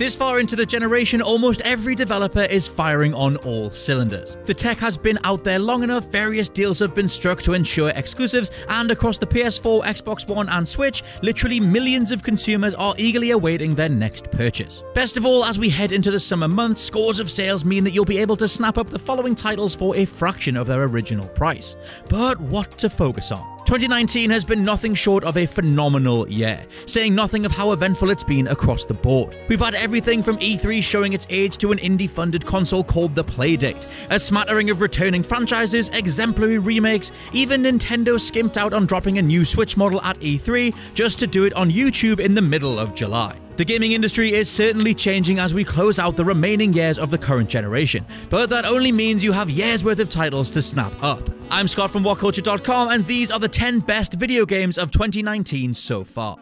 This far into the generation, almost every developer is firing on all cylinders. The tech has been out there long enough, various deals have been struck to ensure exclusives, and across the PS4, Xbox One, and Switch, literally millions of consumers are eagerly awaiting their next purchase. Best of all, as we head into the summer months, scores of sales mean that you'll be able to snap up the following titles for a fraction of their original price. But what to focus on? 2019 has been nothing short of a phenomenal year, saying nothing of how eventful it's been across the board. We've had everything from E3 showing its age to an indie funded console called The Playdate, a smattering of returning franchises, exemplary remakes, even Nintendo skimped out on dropping a new Switch model at E3 just to do it on YouTube in the middle of July. The gaming industry is certainly changing as we close out the remaining years of the current generation, but that only means you have years worth of titles to snap up. I'm Scott from WhatCulture.com, and these are the 10 best video games of 2019 so far.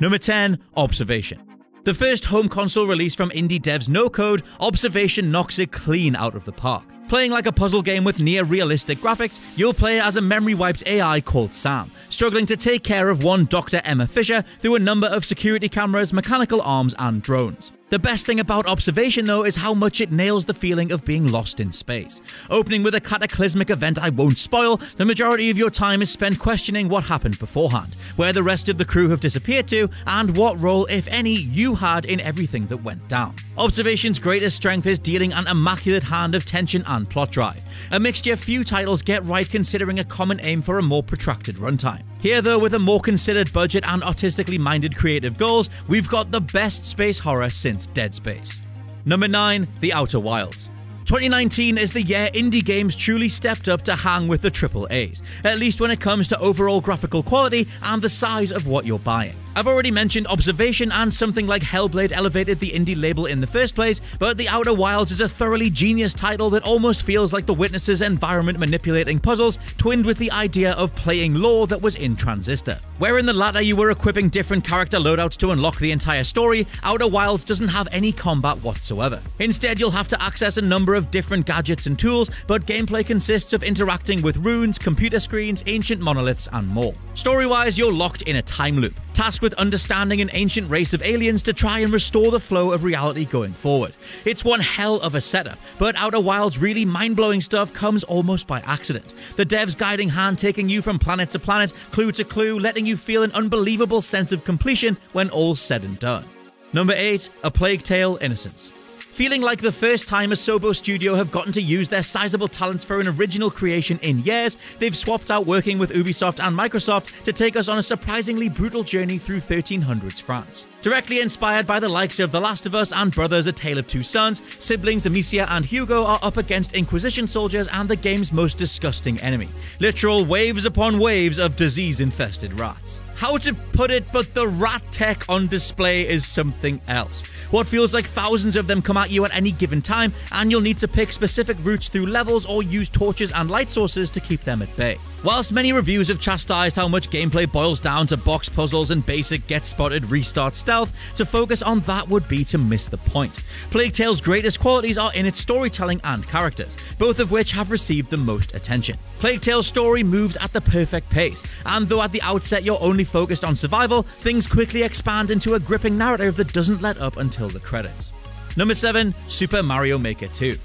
Number 10 Observation. The first home console release from indie devs No Code, Observation knocks it clean out of the park. Playing like a puzzle game with near realistic graphics, you'll play as a memory wiped AI called Sam, struggling to take care of one Dr. Emma Fisher through a number of security cameras, mechanical arms, and drones. The best thing about Observation, though, is how much it nails the feeling of being lost in space. Opening with a cataclysmic event I won't spoil, the majority of your time is spent questioning what happened beforehand, where the rest of the crew have disappeared to, and what role, if any, you had in everything that went down. Observation's greatest strength is dealing an immaculate hand of tension and plot drive, a mixture few titles get right considering a common aim for a more protracted runtime. Here, though, with a more considered budget and artistically minded creative goals, we've got the best space horror since Dead Space. Number 9 The Outer Wilds. 2019 is the year indie games truly stepped up to hang with the AAAs, at least when it comes to overall graphical quality and the size of what you're buying. I've already mentioned Observation and something like Hellblade elevated the indie label in the first place, but The Outer Wilds is a thoroughly genius title that almost feels like the Witness's environment manipulating puzzles, twinned with the idea of playing lore that was in Transistor. Where in the latter you were equipping different character loadouts to unlock the entire story, Outer Wilds doesn't have any combat whatsoever. Instead, you'll have to access a number of different gadgets and tools, but gameplay consists of interacting with runes, computer screens, ancient monoliths, and more. Story-wise, you're locked in a time loop, tasked with understanding an ancient race of aliens to try and restore the flow of reality going forward. It's one hell of a setup, but Outer Wilds' really mind-blowing stuff comes almost by accident. The dev's guiding hand taking you from planet to planet, clue to clue, letting you feel an unbelievable sense of completion when all's said and done. Number 8. A Plague Tale Innocence Feeling like the first time Asobo Studio have gotten to use their sizable talents for an original creation in years, they've swapped out working with Ubisoft and Microsoft to take us on a surprisingly brutal journey through 1300s France. Directly inspired by the likes of The Last of Us and Brothers A Tale of Two Sons, siblings Amicia and Hugo are up against Inquisition soldiers and the game's most disgusting enemy. Literal waves upon waves of disease-infested rats. How to put it, but the rat tech on display is something else. What feels like thousands of them come at you at any given time, and you'll need to pick specific routes through levels or use torches and light sources to keep them at bay. Whilst many reviews have chastised how much gameplay boils down to box puzzles and basic get spotted restart stealth, to focus on that would be to miss the point. Plague Tale's greatest qualities are in its storytelling and characters, both of which have received the most attention. Plague Tale's story moves at the perfect pace, and though at the outset you're only focused on survival, things quickly expand into a gripping narrative that doesn't let up until the credits. Number 7 Super Mario Maker 2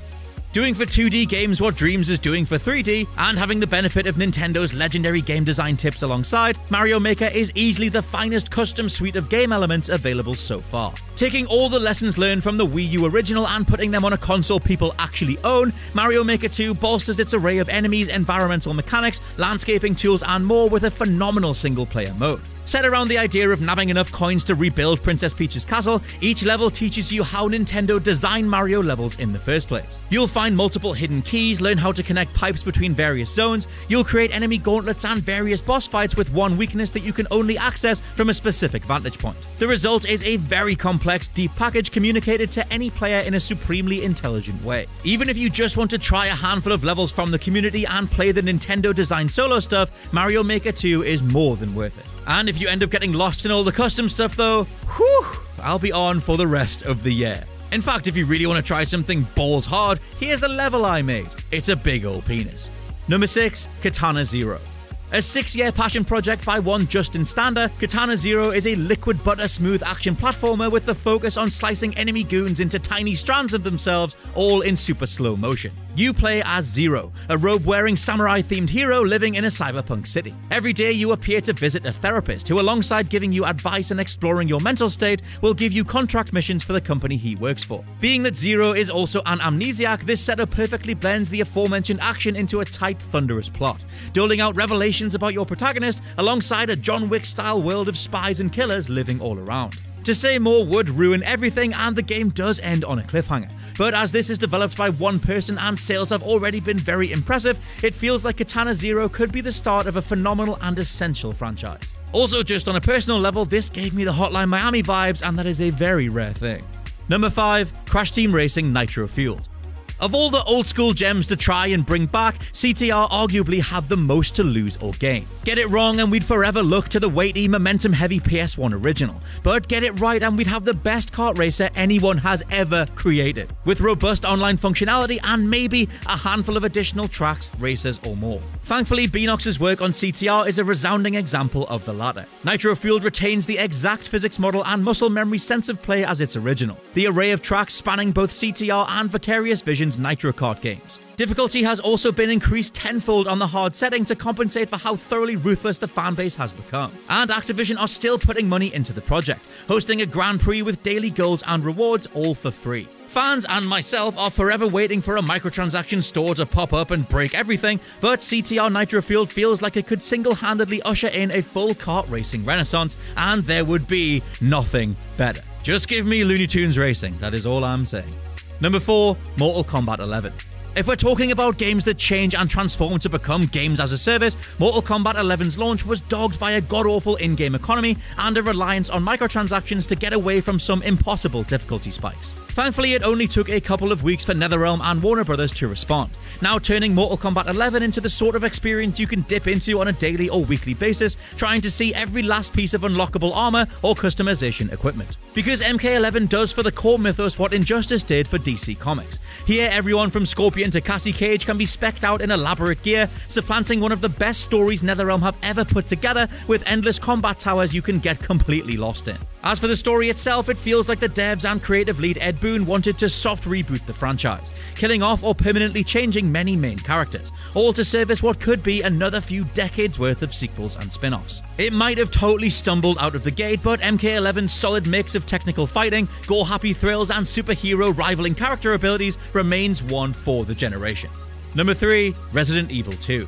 Doing for 2D games what Dreams is doing for 3D, and having the benefit of Nintendo's legendary game design tips alongside, Mario Maker is easily the finest custom suite of game elements available so far. Taking all the lessons learned from the Wii U original and putting them on a console people actually own, Mario Maker 2 bolsters its array of enemies, environmental mechanics, landscaping tools, and more with a phenomenal single player mode. Set around the idea of nabbing enough coins to rebuild Princess Peach's castle, each level teaches you how Nintendo designed Mario levels in the first place. You'll find multiple hidden keys, learn how to connect pipes between various zones, you'll create enemy gauntlets and various boss fights with one weakness that you can only access from a specific vantage point. The result is a very complex, deep package communicated to any player in a supremely intelligent way. Even if you just want to try a handful of levels from the community and play the Nintendo designed solo stuff, Mario Maker 2 is more than worth it. And if you end up getting lost in all the custom stuff though, whew, I'll be on for the rest of the year. In fact, if you really want to try something balls hard, here's the level I made. It's a big old penis. Number 6, Katana Zero. A six-year passion project by one Justin Stander, Katana Zero is a liquid butter smooth action platformer with the focus on slicing enemy goons into tiny strands of themselves, all in super slow motion. You play as Zero, a robe-wearing samurai-themed hero living in a cyberpunk city. Every day you appear to visit a therapist who, alongside giving you advice and exploring your mental state, will give you contract missions for the company he works for. Being that Zero is also an amnesiac, this setup perfectly blends the aforementioned action into a tight, thunderous plot, doling out revelations about your protagonist alongside a John Wick-style world of spies and killers living all around. To say more would ruin everything, and the game does end on a cliffhanger. But as this is developed by one person and sales have already been very impressive, it feels like Katana Zero could be the start of a phenomenal and essential franchise. Also, just on a personal level, this gave me the Hotline Miami vibes, and that is a very rare thing. Number 5 Crash Team Racing Nitro Fueled. Of all the old school gems to try and bring back, CTR arguably have the most to lose or gain. Get it wrong and we'd forever look to the weighty, momentum heavy PS1 original. But get it right and we'd have the best kart racer anyone has ever created. With robust online functionality and maybe a handful of additional tracks, races, or more. Thankfully, Beenox's work on CTR is a resounding example of the latter. Nitro Fueled retains the exact physics model and muscle memory sense of play as its original. The array of tracks spanning both CTR and Vicarious Vision's Nitro Kart games. Difficulty has also been increased tenfold on the hard setting to compensate for how thoroughly ruthless the fanbase has become. And Activision are still putting money into the project, hosting a Grand Prix with daily goals and rewards all for free. Fans and myself are forever waiting for a microtransaction store to pop up and break everything, but CTR Nitro Fueled feels like it could single-handedly usher in a full kart racing renaissance, and there would be nothing better. Just give me Looney Tunes racing, that is all I'm saying. Number 4, Mortal Kombat 11. If we're talking about games that change and transform to become games as a service, Mortal Kombat 11's launch was dogged by a god-awful in-game economy and a reliance on microtransactions to get away from some impossible difficulty spikes. Thankfully, it only took a couple of weeks for NetherRealm and Warner Brothers to respond, now turning Mortal Kombat 11 into the sort of experience you can dip into on a daily or weekly basis, trying to see every last piece of unlockable armor or customization equipment. Because MK11 does for the core mythos what Injustice did for DC Comics. Here, everyone from Scorpion to Cassie Cage can be specced out in elaborate gear, supplanting one of the best stories NetherRealm have ever put together with endless combat towers you can get completely lost in. As for the story itself, it feels like the devs and creative lead Ed Boon wanted to soft reboot the franchise, killing off or permanently changing many main characters, all to service what could be another few decades worth of sequels and spin offs. It might have totally stumbled out of the gate, but MK11's solid mix of technical fighting, gore happy thrills, and superhero rivaling character abilities remains one for the generation. Number 3 Resident Evil 2.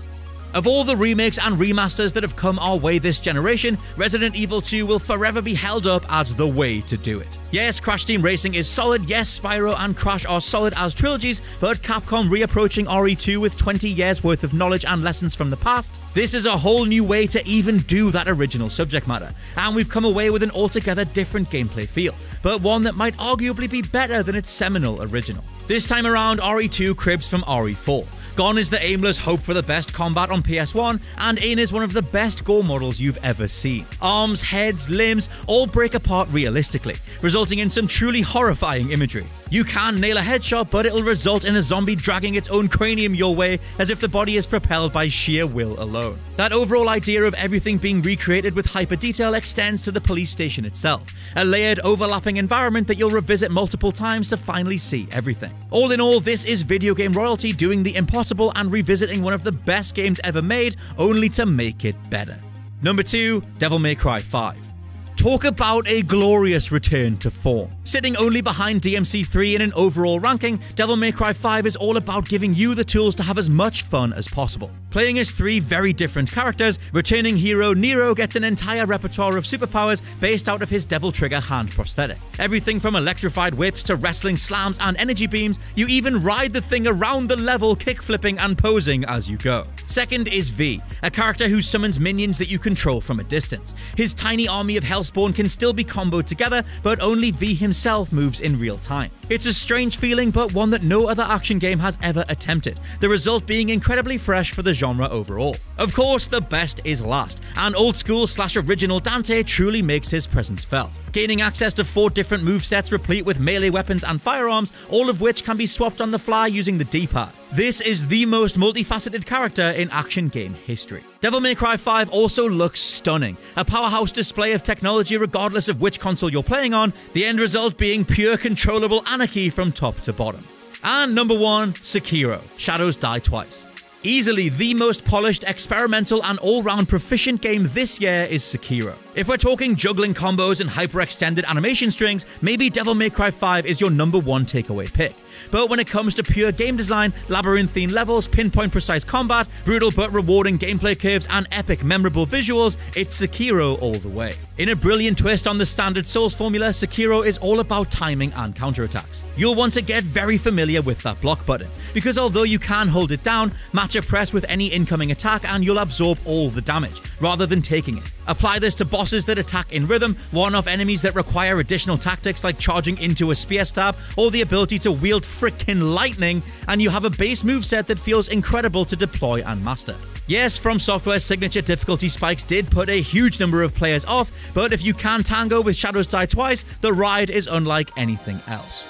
Of all the remakes and remasters that have come our way this generation, Resident Evil 2 will forever be held up as the way to do it. Yes, Crash Team Racing is solid, yes, Spyro and Crash are solid as trilogies, but Capcom reapproaching RE2 with 20 years worth of knowledge and lessons from the past, this is a whole new way to even do that original subject matter, and we've come away with an altogether different gameplay feel, but one that might arguably be better than its seminal original. This time around, RE2 cribs from RE4. Gone is the aimless hope for the best combat on PS1, and in is one of the best gore models you've ever seen. Arms, heads, limbs all break apart realistically, resulting in some truly horrifying imagery. You can nail a headshot, but it'll result in a zombie dragging its own cranium your way as if the body is propelled by sheer will alone. That overall idea of everything being recreated with hyper detail extends to the police station itself, a layered, overlapping environment that you'll revisit multiple times to finally see everything. All in all, this is video game royalty doing the impossible and revisiting one of the best games ever made, only to make it better. Number 2, Devil May Cry 5. Talk about a glorious return to form. Sitting only behind DMC3 in an overall ranking, Devil May Cry 5 is all about giving you the tools to have as much fun as possible. Playing as three very different characters, returning hero Nero gets an entire repertoire of superpowers based out of his Devil Trigger hand prosthetic. Everything from electrified whips to wrestling slams and energy beams, you even ride the thing around the level kick flipping and posing as you go. Second is V, a character who summons minions that you control from a distance. His tiny army of Hellspawn can still be comboed together, but only V himself moves in real time. It's a strange feeling, but one that no other action game has ever attempted, the result being incredibly fresh for the genre overall. Of course, the best is last, and old school slash original Dante truly makes his presence felt. Gaining access to four different movesets replete with melee weapons and firearms, all of which can be swapped on the fly using the D-pad. This is the most multifaceted character in action game history. Devil May Cry 5 also looks stunning, a powerhouse display of technology regardless of which console you're playing on, the end result being pure controllable anarchy from top to bottom. And number 1, Sekiro, Shadows Die Twice. Easily the most polished, experimental, and all round proficient game this year is Sekiro. If we're talking juggling combos and hyper-extended animation strings, maybe Devil May Cry 5 is your number one takeaway pick. But when it comes to pure game design, labyrinthine levels, pinpoint precise combat, brutal but rewarding gameplay curves, and epic memorable visuals, it's Sekiro all the way. In a brilliant twist on the standard Souls formula, Sekiro is all about timing and counterattacks. You'll want to get very familiar with that block button, because although you can hold it down, match a press with any incoming attack and you'll absorb all the damage, rather than taking it. Apply this to bosses that attack in rhythm, one-off enemies that require additional tactics like charging into a spear stab, or the ability to wield frickin' lightning, and you have a base moveset that feels incredible to deploy and master. Yes, From Software's signature difficulty spikes did put a huge number of players off, but if you can tango with Shadows Die Twice, the ride is unlike anything else.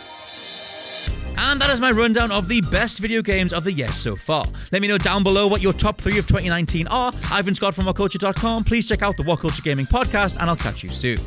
And that is my rundown of the best video games of the year so far. Let me know down below what your top three of 2019 are. Ivan Scott from WhatCulture.com. Please check out the What Culture Gaming podcast, and I'll catch you soon.